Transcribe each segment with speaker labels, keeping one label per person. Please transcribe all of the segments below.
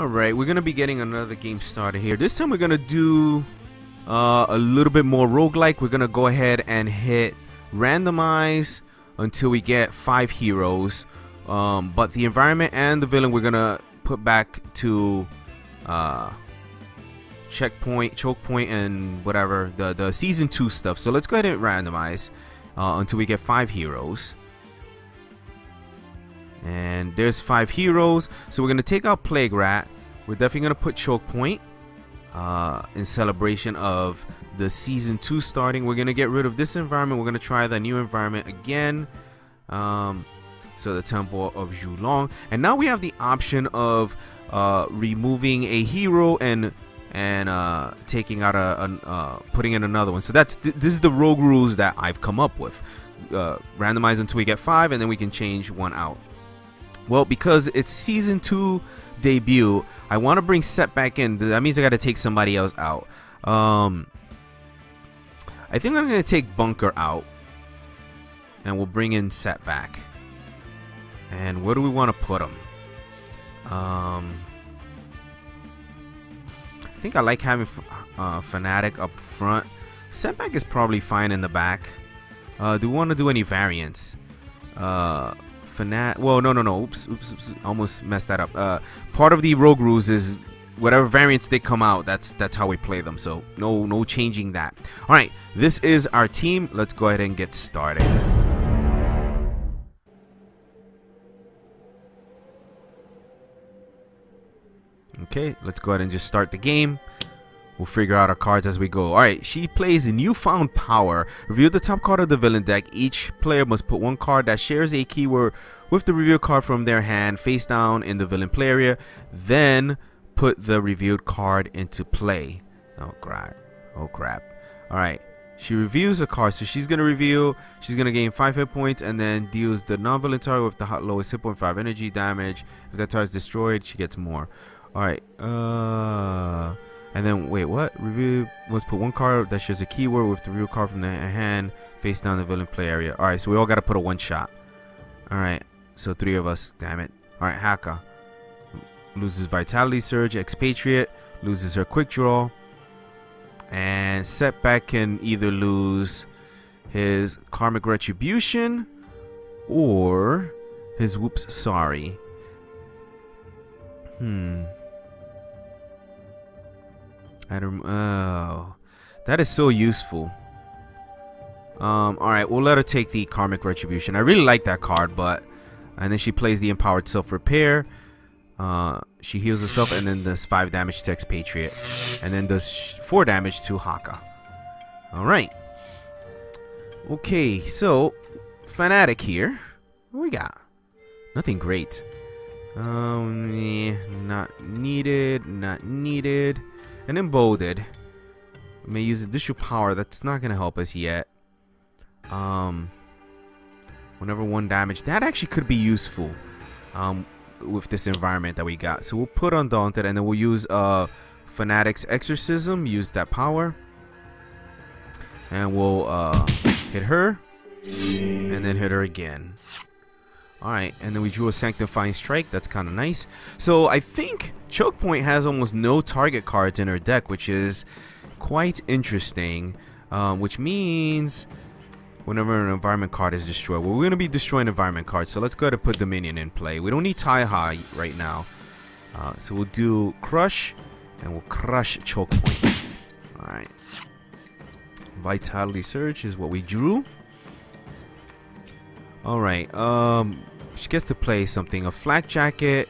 Speaker 1: Alright, we're gonna be getting another game started here. This time we're gonna do uh, a little bit more roguelike. We're gonna go ahead and hit randomize until we get five heroes. Um, but the environment and the villain we're gonna put back to uh, checkpoint, choke point, and whatever the the season two stuff. So let's go ahead and randomize uh, until we get five heroes. And there's five heroes. So we're going to take out Plague Rat. We're definitely going to put Choke Point uh, in celebration of the Season 2 starting. We're going to get rid of this environment. We're going to try the new environment again. Um, so the Temple of Zhu Long. And now we have the option of uh, removing a hero and and uh, taking out a, a uh, putting in another one. So that's th this is the rogue rules that I've come up with. Uh, randomize until we get five, and then we can change one out. Well, because it's season two debut, I want to bring Set back in. That means I got to take somebody else out. Um, I think I'm going to take Bunker out. And we'll bring in Set back. And where do we want to put him? Um, I think I like having uh, Fanatic up front. Setback is probably fine in the back. Uh, do we want to do any variants? Uh, Fanat. Well, no, no, no. Oops, oops, oops. Almost messed that up. Uh, part of the rogue rules is whatever variants they come out. That's that's how we play them. So no, no changing that. All right, this is our team. Let's go ahead and get started. Okay, let's go ahead and just start the game. We'll figure out our cards as we go. Alright, she plays Newfound Power. Review the top card of the villain deck. Each player must put one card that shares a keyword with the revealed card from their hand face down in the villain play area. Then put the revealed card into play. Oh crap. Oh crap. Alright. She reviews a card, so she's gonna reveal. She's gonna gain five hit points and then deals the non-villain target with the lowest hit point five energy damage. If that target is destroyed, she gets more. Alright. Uh and then, wait, what? Review must put one card that shares a keyword with the real card from the hand face down the villain play area. Alright, so we all got to put a one shot. Alright, so three of us. Damn it. Alright, Haka. Loses Vitality Surge. Expatriate. Loses her Quick Draw. And Setback can either lose his Karmic Retribution or his Whoops Sorry. Hmm. Oh, that is so useful. Um, all right, we'll let her take the Karmic Retribution. I really like that card, but and then she plays the Empowered Self Repair. Uh, she heals herself and then does five damage to Expatriate, and then does four damage to Haka. All right. Okay, so Fanatic here. What we got? Nothing great. Um, eh, not needed. Not needed and emboldened. may use additional power. That's not going to help us yet. Um, whenever one damage. That actually could be useful um, with this environment that we got. So we'll put Undaunted and then we'll use uh, Fanatic's Exorcism. Use that power. And we'll uh, hit her. And then hit her again. Alright, and then we drew a Sanctifying Strike. That's kind of nice. So I think Choke Point has almost no target cards in her deck, which is quite interesting. Um, which means whenever an environment card is destroyed, well, we're going to be destroying environment cards. So let's go ahead and put Dominion in play. We don't need Taiaha right now. Uh, so we'll do Crush, and we'll crush Choke Point. Alright. Vitality Surge is what we drew. Alright, um, she gets to play something. A flak jacket.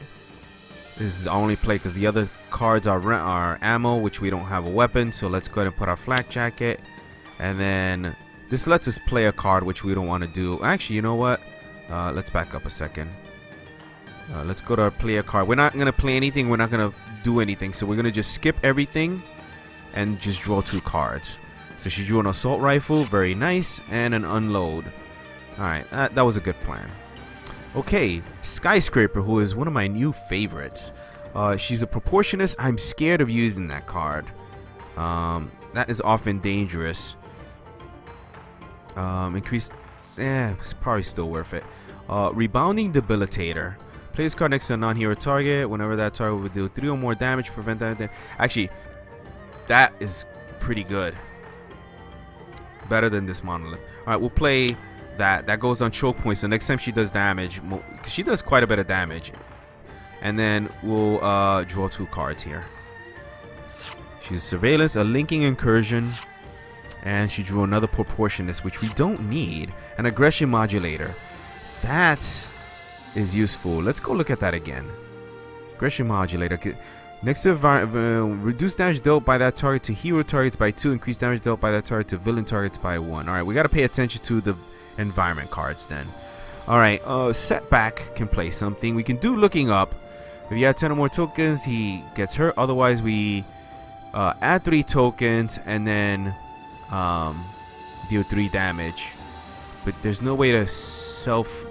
Speaker 1: This is the only play because the other cards are are ammo, which we don't have a weapon. So let's go ahead and put our flak jacket. And then this lets us play a card, which we don't want to do. Actually, you know what? Uh, let's back up a second. Uh, let's go to our play a card. We're not going to play anything. We're not going to do anything. So we're going to just skip everything and just draw two cards. So she drew an assault rifle. Very nice. And an unload. Alright, that, that was a good plan. Okay, Skyscraper, who is one of my new favorites. Uh, she's a proportionist. I'm scared of using that card. Um, that is often dangerous. Um, increased, eh, it's probably still worth it. Uh, Rebounding Debilitator. This card next to a non-hero target. Whenever that target would do three or more damage, prevent that. Actually, that is pretty good. Better than this monolith. All right, we'll play that. That goes on choke points. So next time she does damage, she does quite a bit of damage. And then we'll uh, draw two cards here. She's surveillance, a linking incursion, and she drew another proportionist, which we don't need, an aggression modulator. That is useful. Let's go look at that again. Aggression modulator. Next to uh, reduce damage dealt by that target to hero targets by 2, increase damage dealt by that target to villain targets by 1. Alright, we got to pay attention to the environment cards then. Alright, uh, setback can play something. We can do looking up. If you have 10 or more tokens, he gets hurt. Otherwise, we uh, add 3 tokens and then um, deal 3 damage. But there's no way to self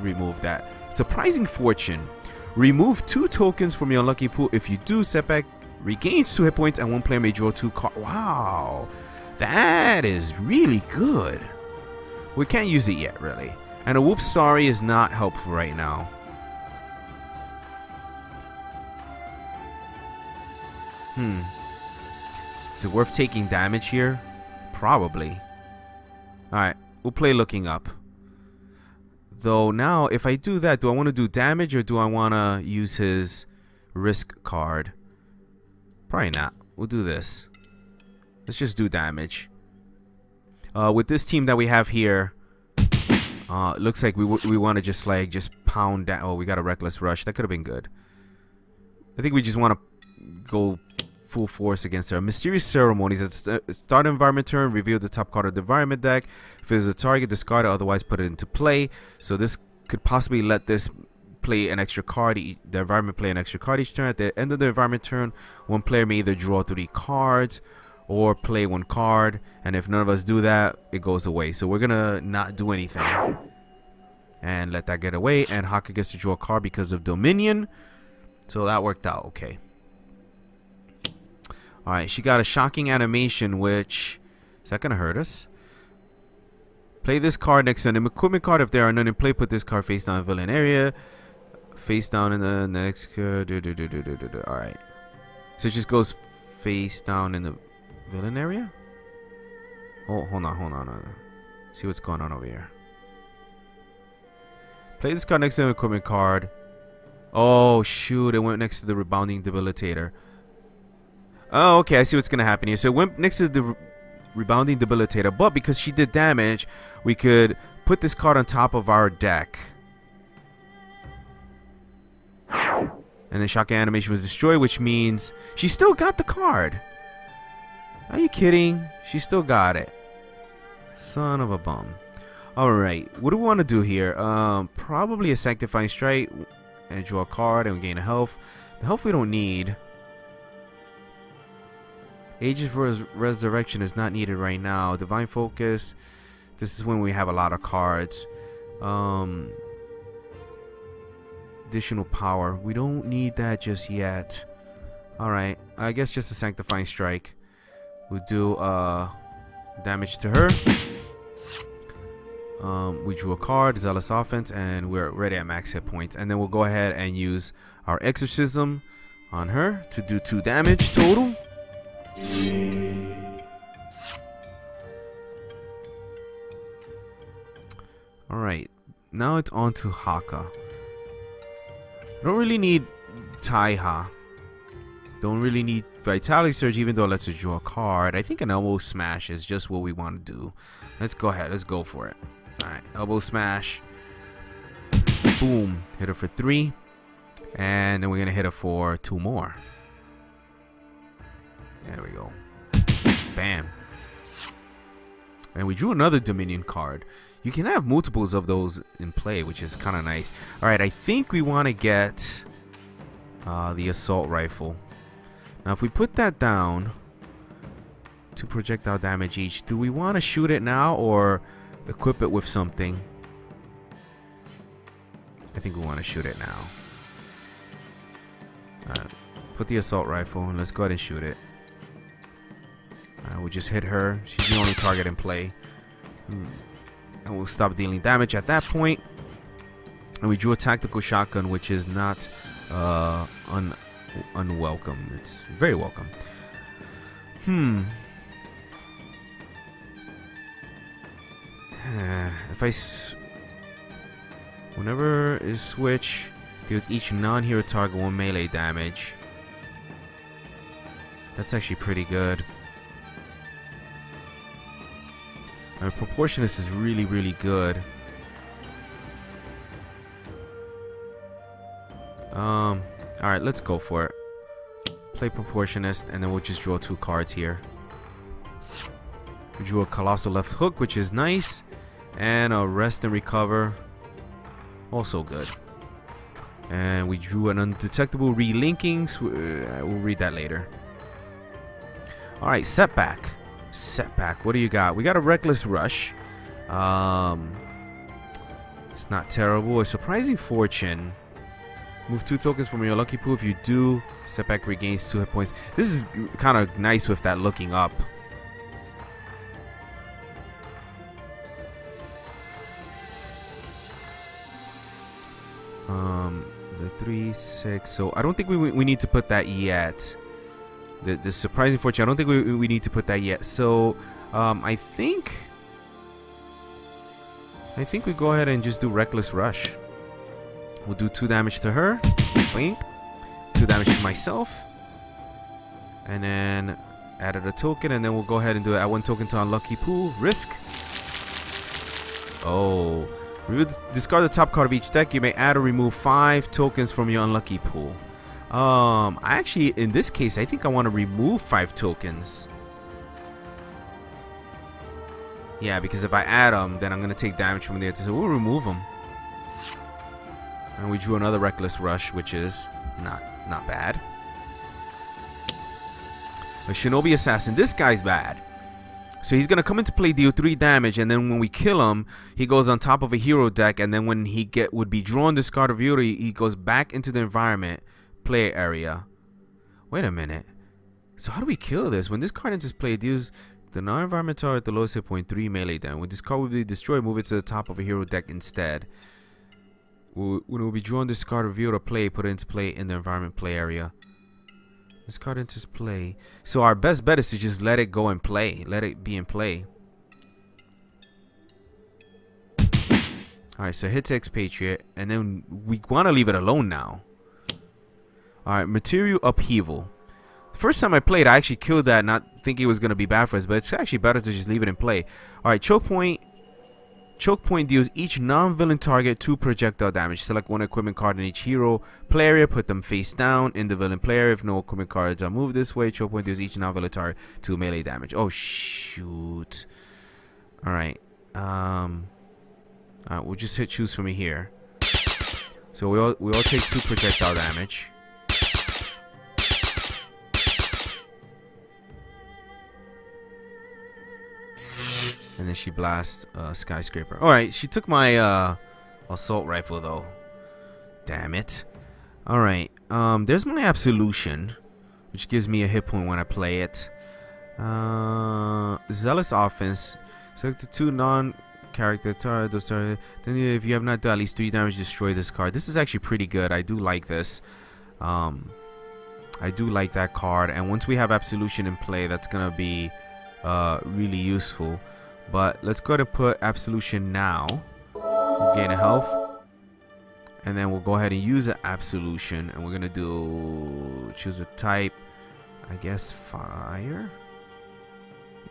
Speaker 1: remove that. Surprising Fortune. Remove 2 tokens from your lucky pool. If you do, setback regains 2 hit points and one player may draw 2 cards. Wow. That is really good. We can't use it yet, really. And a whoops sorry is not helpful right now. Hmm. Is it worth taking damage here? Probably. Alright, we'll play looking up. Though now, if I do that, do I want to do damage or do I want to use his risk card? Probably not. We'll do this. Let's just do damage. Uh, with this team that we have here, uh, looks like we we want to just like just pound down. Oh, we got a reckless rush. That could have been good. I think we just want to go full force against her. Mysterious Ceremonies. At st start environment turn, reveal the top card of the environment deck. If it is a target, discard it, otherwise put it into play. So this could possibly let this play an extra card. the environment play an extra card each turn. At the end of the environment turn, one player may either draw three cards or play one card. And if none of us do that, it goes away. So we're to not do anything. And let that get away. And Haka gets to draw a card because of Dominion. So that worked out okay. Alright, she got a shocking animation, which... Is that to hurt us? Play this card next to an equipment card. If there are none in play, put this card face down in the villain area. Face down in the next... Alright. So it just goes face down in the villain area? Oh, hold on, hold on. Hold on. See what's going on over here. Play this card next to an equipment card. Oh, shoot. It went next to the rebounding debilitator. Oh, okay. I see what's going to happen here. So it went next to the re rebounding debilitator. But because she did damage, we could put this card on top of our deck. And then Shaka animation was destroyed, which means she still got the card. Are you kidding? She still got it. Son of a bum. Alright, what do we want to do here? Um, probably a Sanctifying Strike and draw a card and gain a health. The health we don't need. Aegis Res Resurrection is not needed right now. Divine Focus. This is when we have a lot of cards. Um, additional power. We don't need that just yet. Alright, I guess just a Sanctifying Strike. We'll do uh, damage to her. Um, we drew a card, Zealous Offense, and we're ready at max hit points. And then we'll go ahead and use our Exorcism on her to do 2 damage total. Alright, now it's on to Haka. I don't really need Taiaha. Don't really need Vitality Surge even though it lets us draw a card. I think an Elbow Smash is just what we want to do. Let's go ahead. Let's go for it. Alright, Elbow Smash. Boom. Hit her for three. And then we're going to hit her for two more. There we go. Bam. And we drew another Dominion card. You can have multiples of those in play, which is kind of nice. Alright, I think we want to get uh, the Assault Rifle. Now if we put that down to projectile damage each, do we want to shoot it now or equip it with something? I think we want to shoot it now. Put the assault rifle and let's go ahead and shoot it. we'll just hit her. She's the only target in play. Hmm. And we'll stop dealing damage at that point. And we drew a tactical shotgun, which is not uh, un unwelcome. It's very welcome. Hmm. if I whenever is switch deals each non-hero target one melee damage. That's actually pretty good. And proportionist is really, really good. Um, alright, let's go for it. Play Proportionist, and then we'll just draw two cards here. We drew a Colossal Left Hook, which is nice. And a Rest and Recover. Also good. And we drew an Undetectable Relinking. So, uh, we'll read that later. Alright, Setback. Setback. What do you got? We got a Reckless Rush. Um, it's not terrible. A Surprising Fortune. Move two tokens from your lucky pool. If you do, setback regains two hit points. This is kind of nice with that looking up. Um, the three, six. So I don't think we we need to put that yet. The the surprising fortune. I don't think we we need to put that yet. So um, I think I think we go ahead and just do reckless rush. We'll do 2 damage to her. Blink. 2 damage to myself. And then added a token. And then we'll go ahead and do it. Add 1 token to unlucky pool. Risk. Oh. Discard the top card of each deck. You may add or remove 5 tokens from your unlucky pool. Um, I actually, in this case, I think I want to remove 5 tokens. Yeah, because if I add them, then I'm going to take damage from the other. So we'll remove them. And we drew another Reckless Rush, which is not not bad. A Shinobi Assassin. This guy's bad. So he's going to come into play, deal 3 damage, and then when we kill him, he goes on top of a hero deck, and then when he get would be drawn discard of hero, he goes back into the environment play area. Wait a minute. So how do we kill this? When this card enters play, deals the non-environment target at the lowest hit point 3 melee damage. When this card will be destroyed, move it to the top of a hero deck instead. When it will be drawn, this card revealed or play, put into play in the environment play area. This card enters play. So our best bet is to just let it go and play. Let it be in play. Alright, so hit to expatriate. And then we want to leave it alone now. Alright, material upheaval. First time I played, I actually killed that not thinking it was going to be bad for us. But it's actually better to just leave it in play. Alright, choke point Choke point deals each non-villain target 2 projectile damage. Select one equipment card in each hero play area, put them face down in the villain player. If no equipment cards are moved this way, choke point deals each non-villain target 2 melee damage. Oh shoot. Alright. Um Alright, we'll just hit choose me here. So we all we all take 2 projectile damage. And then she blasts a skyscraper. Alright, she took my uh, assault rifle though. Damn it. Alright, um, there's my absolution. Which gives me a hit point when I play it. Uh, Zealous offense. Select the two non character target then if you have not done at least three damage destroy this card this is actually pretty good I do like this um I do like that card and once we have absolution in play that's gonna be uh really useful but let's go to put Absolution now. We'll gain a health. And then we'll go ahead and use an Absolution. And we're going to do... Choose a type. I guess fire?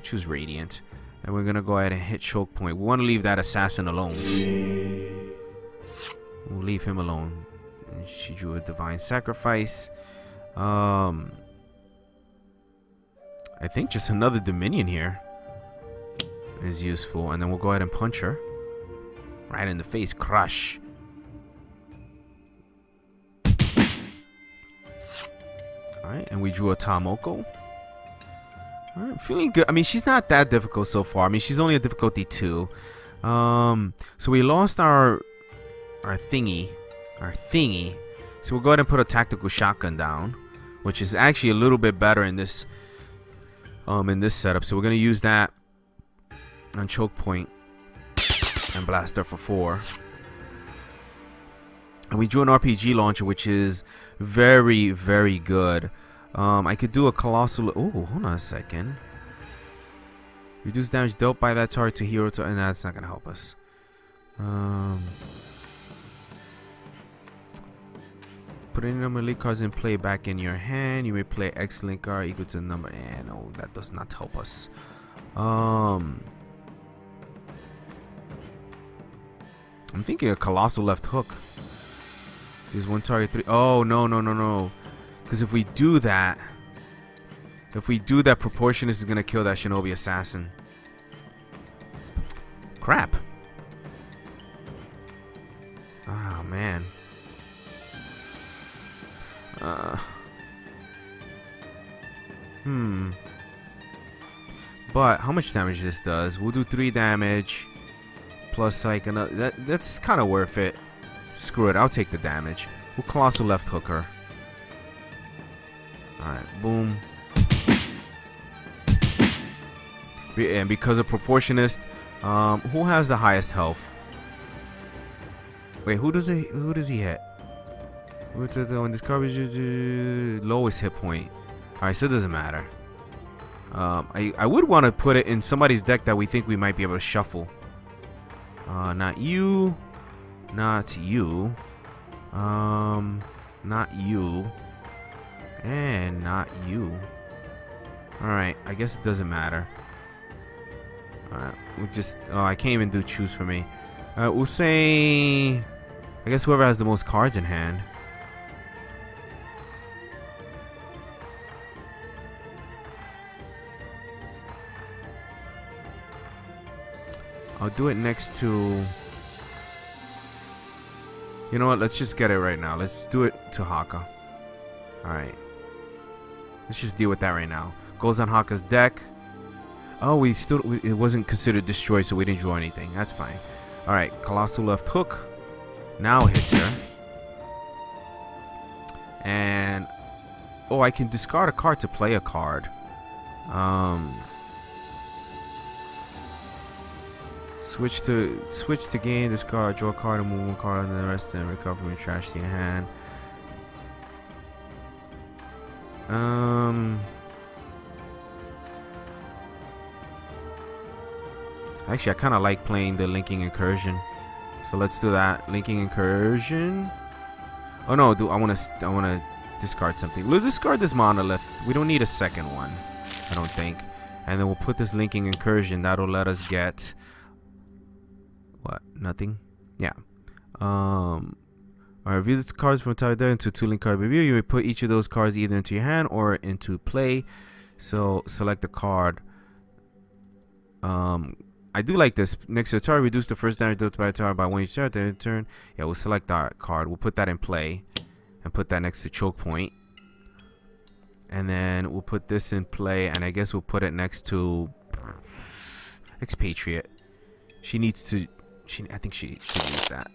Speaker 1: Choose Radiant. And we're going to go ahead and hit Choke Point. We want to leave that Assassin alone. We'll leave him alone. And she drew a Divine Sacrifice. Um... I think just another Dominion here is useful. And then we'll go ahead and punch her. Right in the face. Crush. Alright, and we drew a Ta Moko. Alright, feeling good. I mean, she's not that difficult so far. I mean, she's only a difficulty 2. Um, so we lost our our thingy. Our thingy. So we'll go ahead and put a tactical shotgun down. Which is actually a little bit better in this um in this setup. So we're gonna use that on choke point and blast her for four. And we drew an RPG launcher, which is very, very good. Um, I could do a colossal. Oh, hold on a second. Reduce damage dealt by that target to hero to, and that's not gonna help us. Um, put any number of link cards in play back in your hand. You may play X link card equal to the number. And no, that does not help us. Um, I'm thinking a colossal left hook. There's one target three. Oh no no no no! Because if we do that, if we do that, proportionist is gonna kill that shinobi assassin. Crap. Oh man. Uh. Hmm. But how much damage this does? We'll do three damage plus like another. That that's kind of worth it. Screw it. I'll take the damage. We'll colossal left hooker. Alright, boom. And because of proportionist, um, who has the highest health? Wait, who does he? Who does he hit? What's the when this garbage lowest hit point? All right, so it doesn't matter. Um, I I would want to put it in somebody's deck that we think we might be able to shuffle. Uh, not you, not you, um, not you, and not you. All right, I guess it doesn't matter. Alright, we'll just... Oh, I can't even do choose for me. Alright, we'll say... I guess whoever has the most cards in hand. I'll do it next to... You know what? Let's just get it right now. Let's do it to Haka. Alright. Let's just deal with that right now. Goes on Haka's deck. Oh, we still we, it wasn't considered destroyed, so we didn't draw anything. That's fine. All right, colossal left hook now hits her, and oh, I can discard a card to play a card. Um, switch to switch to gain discard, draw a card, and move one card, and then the rest, and recover from trash to your hand. Um. Actually, I kind of like playing the linking incursion. So let's do that. Linking incursion. Oh no, do I want to? I want to discard something. Let's discard this monolith. We don't need a second one. I don't think. And then we'll put this linking incursion. That'll let us get what? Nothing. Yeah. Um. Alright, review the cards from top there into two link card review. You may put each of those cards either into your hand or into play. So select the card. Um, I do like this. Next to the target, reduce the first damage dealt by a target by one each turn. Then turn. Yeah, we'll select that card. We'll put that in play. And put that next to choke point. And then we'll put this in play. And I guess we'll put it next to Expatriate. She needs to... She, I think she should use that.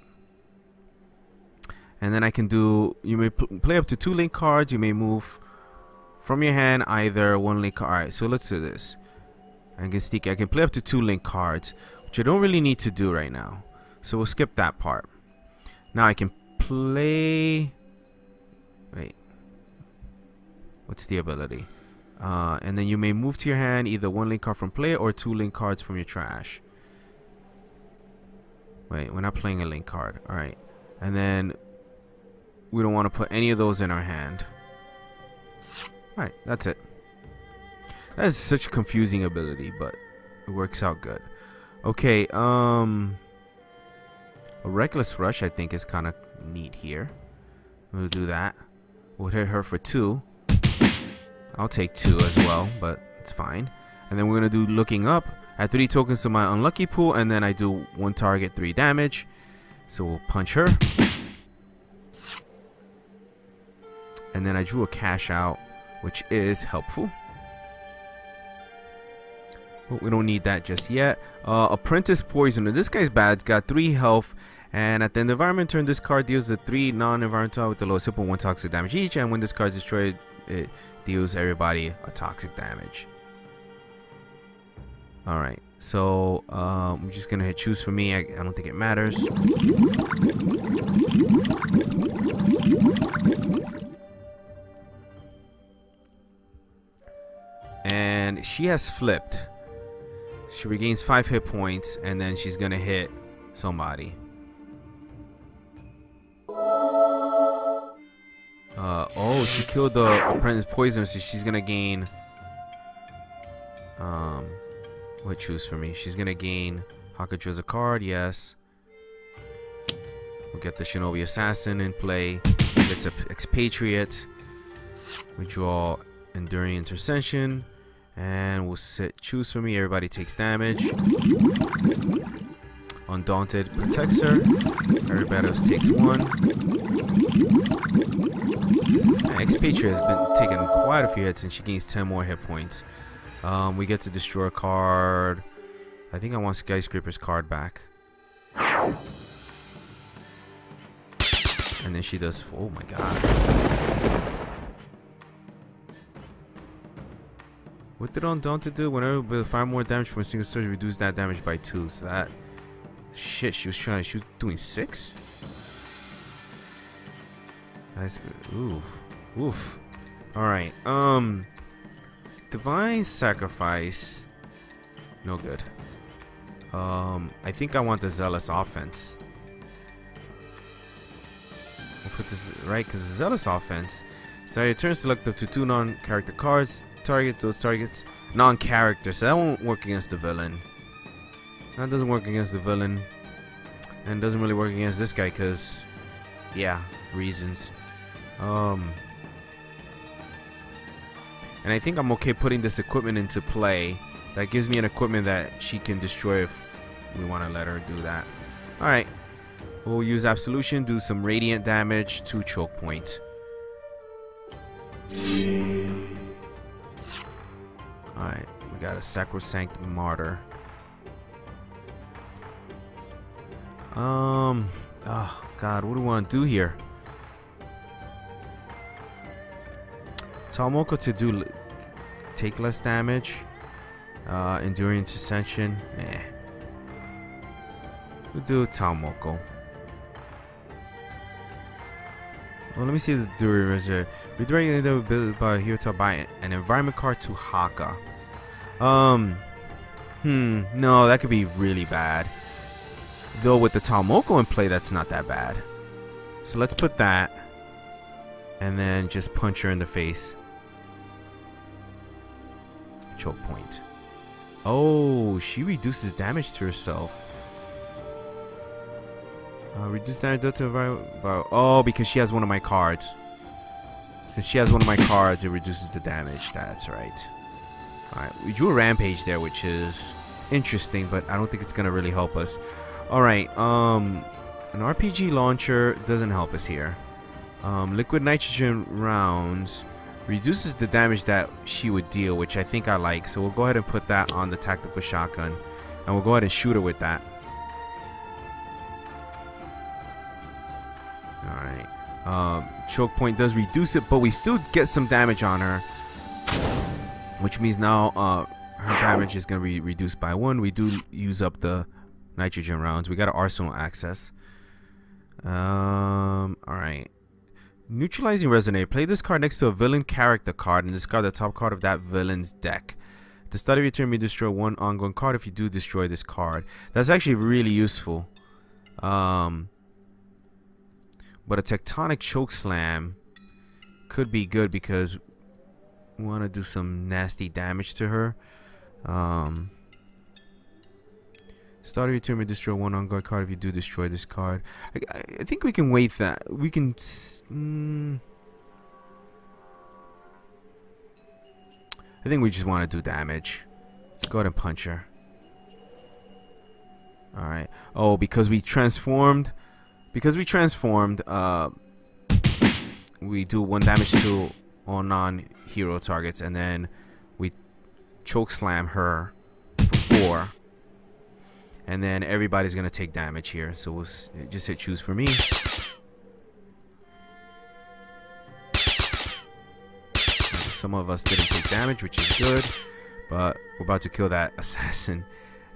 Speaker 1: And then I can do... You may play up to two link cards. You may move from your hand either one link card. Alright, so let's do this. I can sneak. I can play up to two link cards, which I don't really need to do right now. So we'll skip that part. Now I can play. Wait. What's the ability? Uh, and then you may move to your hand either one link card from play or two link cards from your trash. Wait, we're not playing a link card. Alright. And then we don't want to put any of those in our hand. Alright, that's it. That is such a confusing ability, but it works out good. Okay, um... A Reckless Rush, I think, is kind of neat here. We'll do that. We'll hit her for two. I'll take two as well, but it's fine. And then we're going to do Looking Up. Add three tokens to my Unlucky pool, and then I do one target, three damage. So we'll punch her. And then I drew a cash out, which is helpful. But We don't need that just yet. Uh, Apprentice Poisoner. This guy's bad. It's got 3 health. And at the end of environment turn, this card deals the 3 non-environmental with the lowest hit 1 toxic damage each. And when this card is destroyed, it deals everybody a toxic damage. All right, so um, I'm just gonna hit choose for me. I, I don't think it matters. And she has flipped. She regains five hit points, and then she's gonna hit somebody. Uh, oh, she killed the apprentice poisoner, so she's gonna gain. Um, what choose for me? She's gonna gain Hakucho's a card, yes. We'll get the Shinobi Assassin in play. It's a expatriate. We draw Enduring Intercession. And we'll sit choose for me. Everybody takes damage. Undaunted protects her. Everybody else takes one. Expatriate has been taking quite a few hits and she gains 10 more hit points. Um, we get to destroy a card. I think I want Skyscraper's card back. And then she does. Oh my god. What did Undaunted do? Whenever with five more damage from a single surge, reduce that damage by two. So that shit, she was trying. She was doing six. Nice. Oof. Oof. All right. Um. Divine sacrifice. No good. Um. I think I want the zealous offense. We'll put this right because zealous offense. Start your turn, select up to two non-character cards. Target those targets non-character, so that won't work against the villain. That doesn't work against the villain, and doesn't really work against this guy because, yeah, reasons. Um, and I think I'm okay putting this equipment into play. That gives me an equipment that she can destroy if we want to let her do that. All right, We'll use Absolution, do some radiant damage to choke point. Alright, we got a Sacrosanct Martyr. Um, oh god, what do we want to do here? Ta Moko to do take less damage. Uh, Enduring Intercession. Eh. We'll do Ta Moko. Well, let me see the Duri Reserve. Redirecting the ability by here to buy an environment card to Haka. Um, hmm, no, that could be really bad. Though with the Ta Moko in play, that's not that bad. So let's put that. And then just punch her in the face. Choke point. Oh, she reduces damage to herself. Uh, reduce damage to environment. Oh, because she has one of my cards. Since she has one of my cards, it reduces the damage. That's right. Alright, we drew a rampage there, which is interesting, but I don't think it's going to really help us. Alright, um, an RPG launcher doesn't help us here. Um, liquid nitrogen rounds reduces the damage that she would deal, which I think I like. So we'll go ahead and put that on the tactical shotgun. And we'll go ahead and shoot her with that. Alright. Um, choke point does reduce it, but we still get some damage on her. Which means now uh, her damage is going to be reduced by one. We do use up the nitrogen rounds. We got an arsenal access. Um, Alright. Neutralizing Resonator. Play this card next to a villain character card and discard the top card of that villain's deck. The start of your turn you destroy one ongoing card if you do destroy this card. That's actually really useful. Um, but a Tectonic Choke Slam could be good because we want to do some nasty damage to her. Um, start of your turn destroy one on guard card if you do destroy this card. I, I think we can wait that. We can... Mm, I think we just want to do damage. Let's go ahead and punch her. Alright. Oh, because we transformed because we transformed, uh, we do one damage to all non-hero targets, and then we choke slam her for four. And then everybody's gonna take damage here, so we'll just hit choose for me. Some of us didn't take damage, which is good, but we're about to kill that assassin.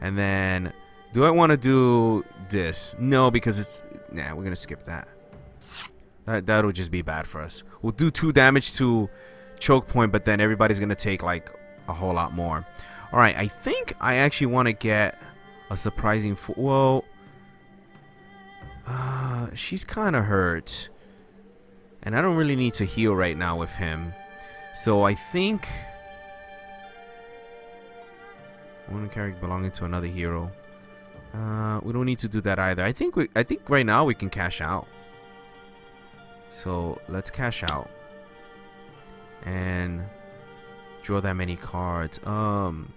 Speaker 1: And then do I want to do this? No, because it's... Nah, we're to skip that. That That'll just be bad for us. We'll do two damage to choke point, but then everybody's to take, like, a whole lot more. All right, I think I actually want to get a surprising. well, uh, she's kind of hurt, and I don't really need to heal right now with him. So I think one character belonging to another hero. Uh, we don't need to do that either. I think we. I think right now we can cash out. So let's cash out and draw that many cards. Um,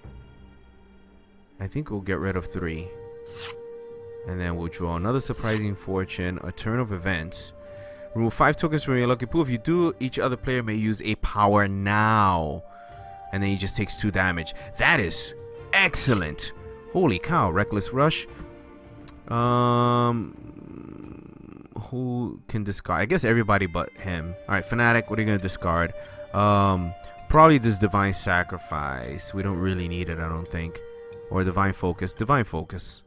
Speaker 1: I think we'll get rid of three. And then we'll draw another surprising fortune, a turn of events. Remove five tokens from your lucky pool. If you do, each other player may use a power now. And then he just takes two damage. That is excellent. Holy cow, Reckless Rush. Um, who can discard? I guess everybody but him. All right, Fanatic, what are you going to discard? Um, probably this Divine Sacrifice. We don't really need it, I don't think. Or Divine Focus. Divine Focus.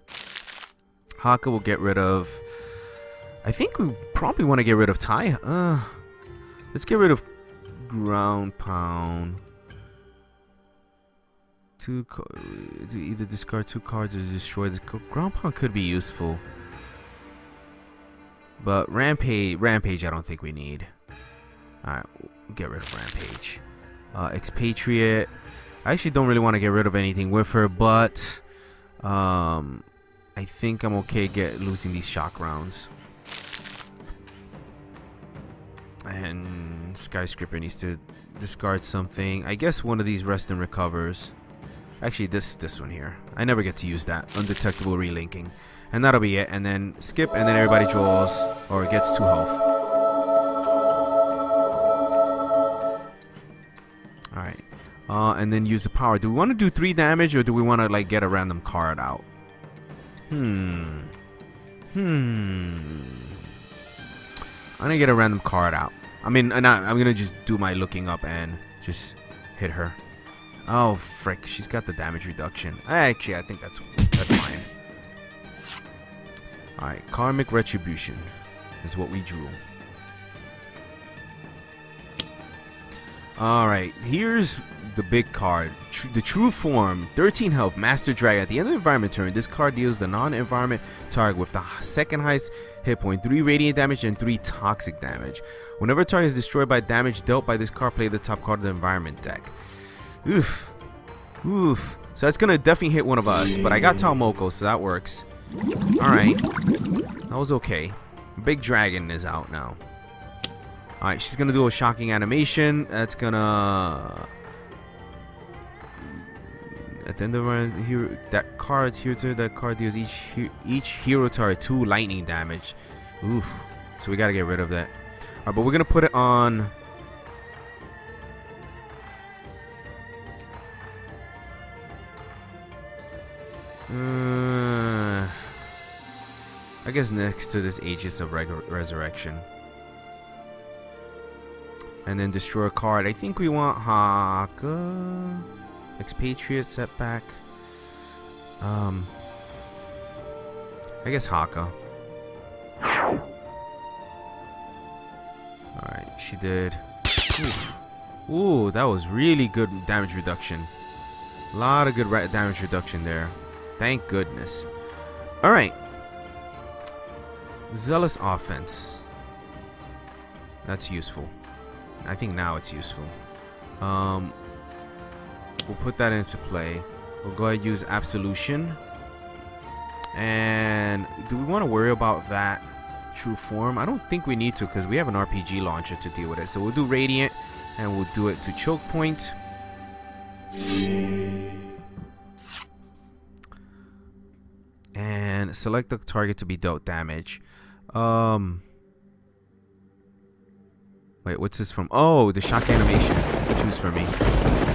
Speaker 1: Haka will get rid of... I think we probably want to get rid of Tai. Uh, let's get rid of Ground Pound. Two to either discard two cards or destroy the ground pound could be useful. But rampage, rampage, I don't think we need. All right, get rid of Rampage. Uh, Expatriate. I actually don't really want to get rid of anything with her, but um, I think I'm okay get losing these shock rounds. And Skyscraper needs to discard something. I guess one of these rest and recovers. Actually, this this one here. I never get to use that. Undetectable relinking. And that'll be it. And then skip, and then everybody draws or gets two health. Uh, and then use the power. Do we want to do 3 damage or do we want to like get a random card out? Hmm. Hmm. I'm gonna get a random card out. I mean, I'm, I'm gonna just do my looking up and just hit her. Oh, frick. She's got the damage reduction. Actually, I think that's, that's fine. Alright, Karmic Retribution is what we drew. Alright, here's the big card. Tr the true form, 13 health, Master Dragon. At the end of the environment turn, this card deals the non-environment target with the second highest hit point, 3 radiant damage and 3 toxic damage. Whenever a target is destroyed by damage dealt by this card, play the top card of the environment deck. Oof. Oof. So that's gonna definitely hit one of us, but I got Ta Moko, so that works. Alright. That was okay. Big Dragon is out now. Alright, she's gonna do a shocking animation. That's gonna at the end of the round, hero, that card's here to that card deals each each hero target two lightning damage. Oof. So we gotta get rid of that. Alright, but we're gonna put it on. Uh, I guess next to this Aegis of Resurrection. And then destroy a card. I think we want Haka. Expatriate setback. Um, I guess Haka. Alright, she did. Oof. Ooh, that was really good damage reduction. A lot of good damage reduction there. Thank goodness. Alright. Zealous offense. That's useful. I think now it's useful. Um, We'll put that into play. We'll go ahead and use Absolution. And do we want to worry about that true form? I don't think we need to because we have an RPG launcher to deal with it. So we'll do Radiant and we'll do it to Choke Point. And select the target to be dealt damage. Um, wait, what's this from? Oh, the shock animation. Choose for me.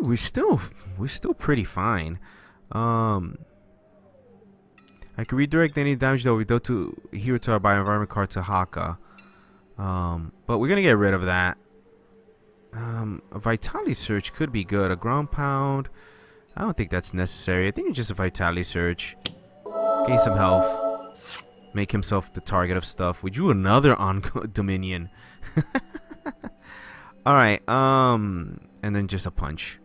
Speaker 1: We're still we're still pretty fine. Um, I can redirect any damage that we do to here to our bioenvironment card to Haka. Um, but we're gonna get rid of that. Um, a vitality Surge could be good. A ground pound, I don't think that's necessary. I think it's just a Vitality Surge. Gain some health. Make himself the target of stuff. We drew another on Dominion. Alright, um, and then just a punch.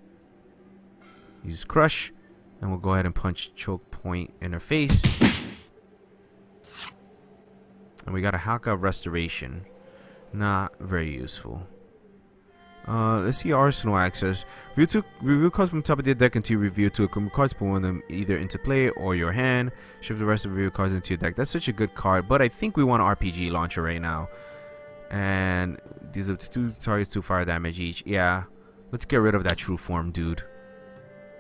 Speaker 1: Use Crush, and we'll go ahead and punch Choke Point in her face. And we got a Haka Restoration. Not very useful. Uh, let's see Arsenal access. Review, to, review cards from top of the deck until you review two cards, put one of them either into play or your hand. Shift the rest of the review cards into your deck. That's such a good card, but I think we want RPG launcher right now. And these are two targets, two fire damage each. Yeah, let's get rid of that true form dude.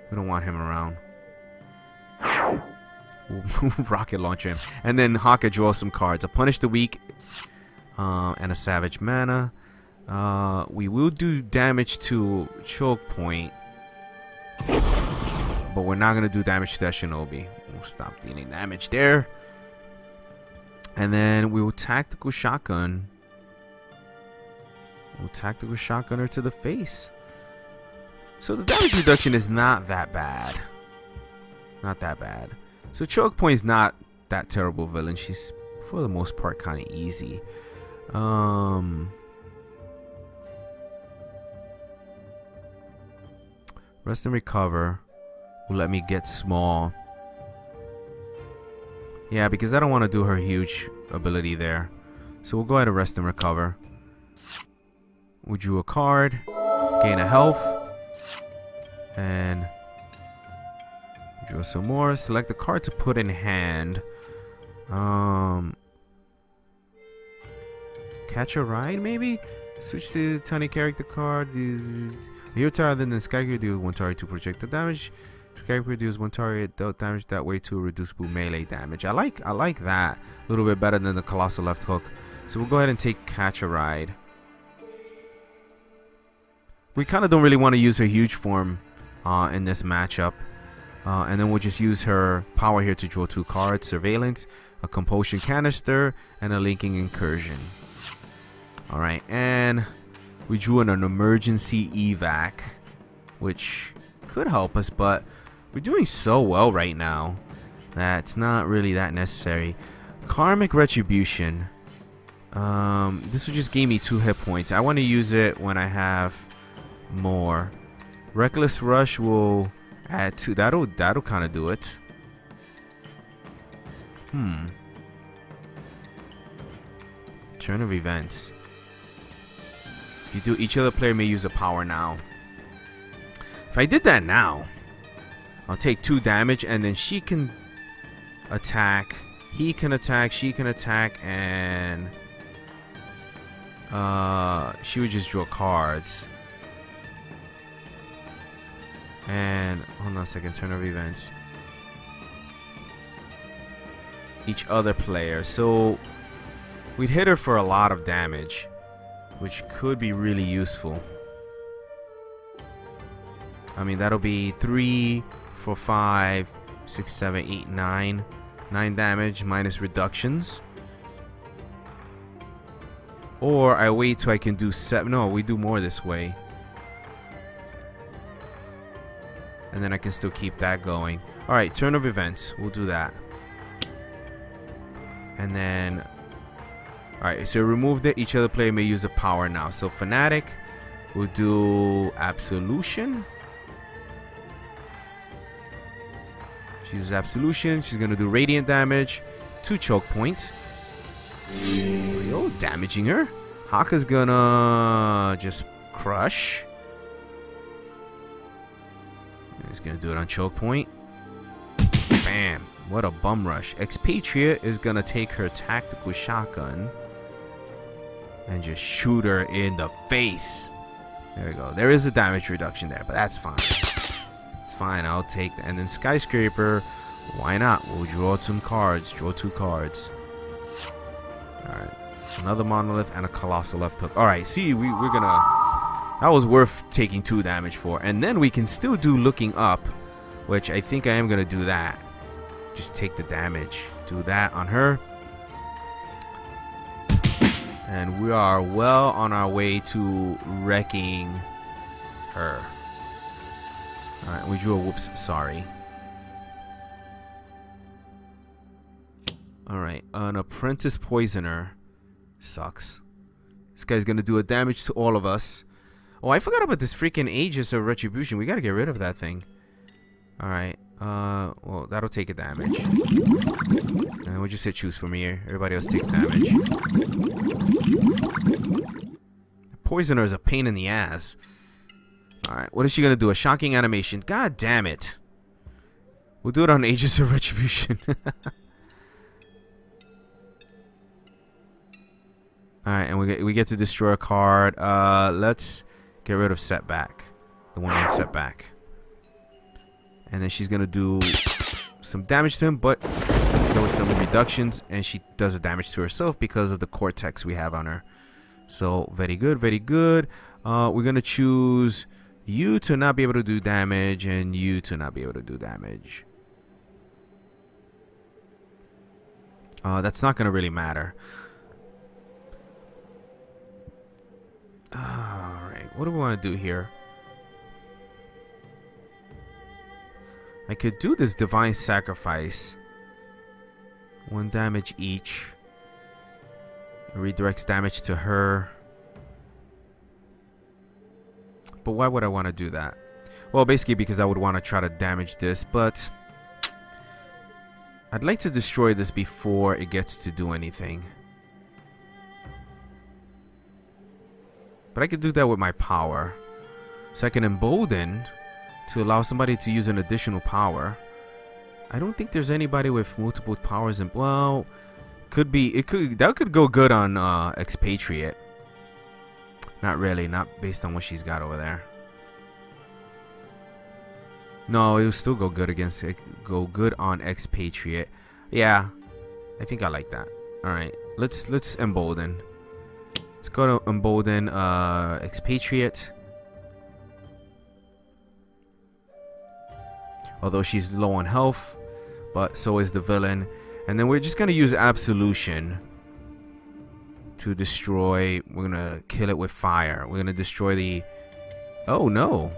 Speaker 1: We don't want him around. Rocket launcher him. And then Haka draws some cards. A Punish the Weak uh, and a Savage Mana. Uh, we will do damage to Choke Point. But we're not going to do damage to that Shinobi. We'll stop dealing damage there. And then we will Tactical Shotgun. We'll Tactical Shotgun her to the face. So the damage reduction is not that bad. Not that bad. So Choke is not that terrible villain. She's, for the most part, kind of easy. Um... Rest and recover will let me get small. Yeah, because I don't want to do her huge ability there. So we'll go ahead and rest and recover. We drew a card, gain a health, and draw some more. Select a card to put in hand. Um, catch a ride, maybe? Switch to the tiny character card. Hero target then the Sky deals one target to project the damage. Sky deals one target dealt damage that way to reducible melee damage. I like I like that a little bit better than the colossal left hook. So we'll go ahead and take catch a ride. We kind of don't really want to use her huge form uh, in this matchup. Uh, and then we'll just use her power here to draw two cards. Surveillance, a Compulsion Canister, and a Linking Incursion. Alright, and we drew an, an emergency evac, which could help us, but we're doing so well right now that it's not really that necessary. Karmic Retribution. Um, this will just give me two hit points. I want to use it when I have more. Reckless Rush will add two. That'll that'll kind of do it. Hmm. Turn of events. You do each other player may use a power now. If I did that now, I'll take two damage and then she can attack. He can attack, she can attack, and uh, she would just draw cards. And hold on a second, turn of events. Each other player. So we'd hit her for a lot of damage which could be really useful. I mean, that'll be three, four, five, six, seven, eight, nine, nine damage minus reductions. Or I wait till I can do seven. No, we do more this way. And then I can still keep that going. Alright, turn of events. We'll do that. And then Alright, so remove that each other player may use a power now. So Fanatic will do Absolution. She uses Absolution. She's going to do Radiant damage to Choke Point. Yo, damaging her. Haka's gonna just crush. He's gonna do it on choke point. Bam. What a bum rush. Expatriate is gonna take her tactical shotgun and just shoot her in the face. There we go. There is a damage reduction there, but that's fine. It's fine. I'll take that. And then Skyscraper, why not? We'll draw some cards. Draw two cards. Alright. Another Monolith and a Colossal left hook. Alright, see, we, we're gonna... That was worth taking two damage for. And then we can still do Looking Up, which I think I am gonna do that. Just take the damage. Do that on her and we are well on our way to wrecking her. Alright, we drew a whoops, sorry. Alright, an apprentice poisoner. Sucks. This guy's gonna do a damage to all of us. Oh, I forgot about this freaking Aegis of Retribution. We gotta get rid of that thing. Alright. Uh, well, that'll take a damage. And we just hit choose from here. Everybody else takes damage. Poisoner is a pain in the ass. Alright, what is she gonna do? A shocking animation. God damn it. We'll do it on Aegis of Retribution. Alright, and we get, we get to destroy a card. Uh, let's get rid of Setback. The one on Setback. And then she's going to do some damage to him, but there was some reductions, and she does a damage to herself because of the Cortex we have on her. So, very good, very good. Uh, we're going to choose you to not be able to do damage, and you to not be able to do damage. Uh, that's not going to really matter. Alright, what do we want to do here? I could do this Divine Sacrifice. One damage each. It redirects damage to her. But why would I want to do that? Well, basically because I would want to try to damage this, but... I'd like to destroy this before it gets to do anything. But I could do that with my power. So I can embolden to allow somebody to use an additional power. I don't think there's anybody with multiple powers and well could be it could that could go good on uh expatriate. Not really, not based on what she's got over there. No, it will still go good against it go good on expatriate. Yeah. I think I like that. Alright. Let's let's embolden. Let's go to embolden uh, expatriate. Although she's low on health, but so is the villain. And then we're just gonna use absolution to destroy. We're gonna kill it with fire. We're gonna destroy the. Oh no!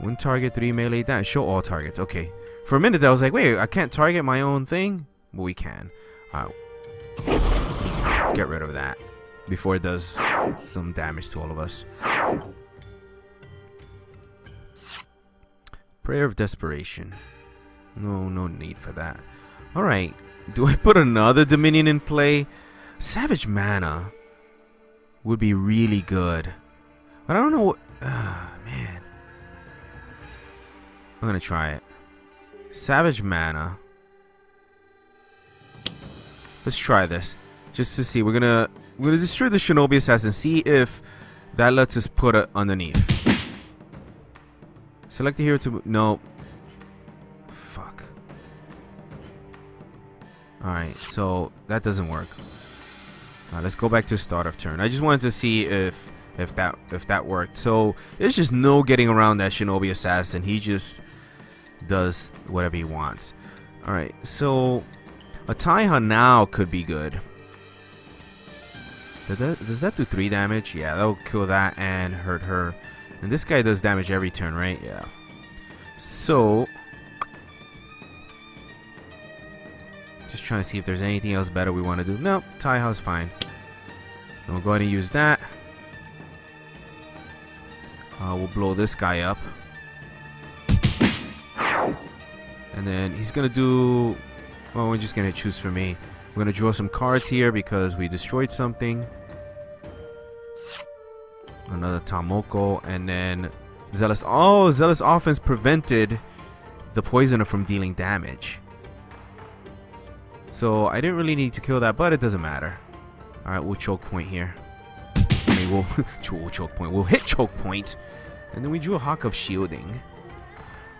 Speaker 1: One target, three melee damage. Show all targets. Okay. For a minute, I was like, wait, I can't target my own thing. We can. Alright get rid of that before it does some damage to all of us. Prayer of Desperation. No, no need for that. Alright, do I put another Dominion in play? Savage Mana would be really good. But I don't know what... Ah, man. I'm gonna try it. Savage Mana. Let's try this just to see. We're gonna we're gonna destroy the Shinobi assassin. See if that lets us put it underneath. Select the hero to no. Fuck. All right, so that doesn't work. Let's go back to start of turn. I just wanted to see if if that if that worked. So there's just no getting around that Shinobi assassin. He just does whatever he wants. All right, so a Taiaha now could be good. Does that, does that do 3 damage? Yeah, that'll kill that and hurt her. And this guy does damage every turn, right? Yeah. So... Just trying to see if there's anything else better we want to do. Nope, Taiaha's fine. And we'll go ahead and use that. Uh, we'll blow this guy up. And then he's going to do... Well, we're just going to choose for me. We're going to draw some cards here because we destroyed something another Ta Moko, and then Zealous. Oh, Zealous Offense prevented the Poisoner from dealing damage. So I didn't really need to kill that, but it doesn't matter. Alright, we'll choke point here. I mean, we'll, we'll choke point. We'll hit choke. And then we drew a Haka of Shielding.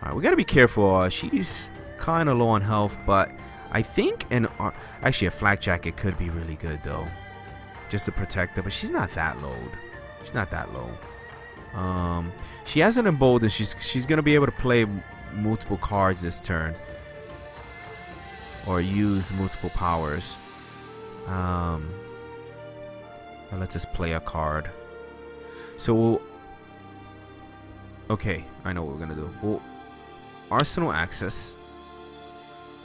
Speaker 1: Alright, we gotta be careful. Uh, she's kind of low on health, but I think an... Uh, actually, a Flak Jacket could be really good, though. Just to protect her, but she's not that low. She's not that low. Um, she has an embolden. She's she's gonna be able to play multiple cards this turn, or use multiple powers. Um, let's just play a card. So we'll, Okay, I know what we're gonna do. Well, Arsenal access.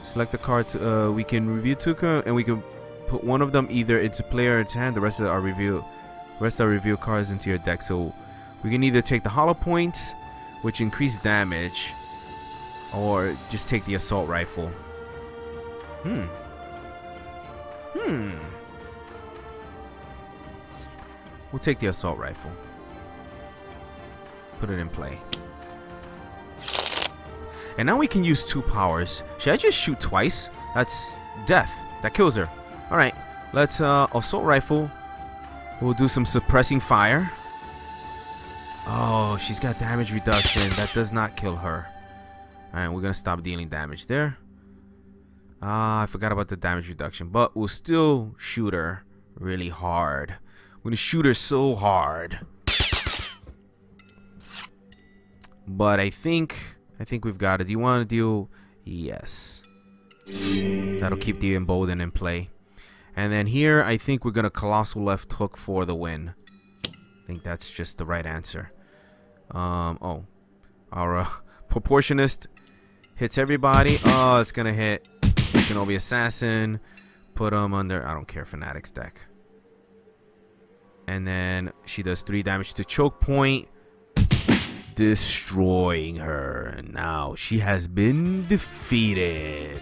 Speaker 1: Select the card. To, uh, we can review two and we can put one of them either into player its hand. The rest of our review, rest our reveal cards into your deck. So we can either take the hollow points, which increase damage, or just take the assault rifle. Hmm. Hmm. We'll take the assault rifle. Put it in play. And now we can use two powers. Should I just shoot twice? That's death. That kills her. Alright. Let's uh assault rifle. We'll do some suppressing fire. Oh, she's got damage reduction. That does not kill her. Alright, we're gonna stop dealing damage there. Ah, I forgot about the damage reduction. But we'll still shoot her really hard. We're gonna shoot her so hard. But I think I think we've got it. Do you want to do yes? That'll keep the embolden in play. And then here I think we're gonna colossal left hook for the win. I think that's just the right answer. Um oh. Our uh, proportionist hits everybody. Oh, it's gonna hit Shinobi Assassin. Put him under I don't care Fanatics deck and then she does three damage to choke point destroying her and now she has been defeated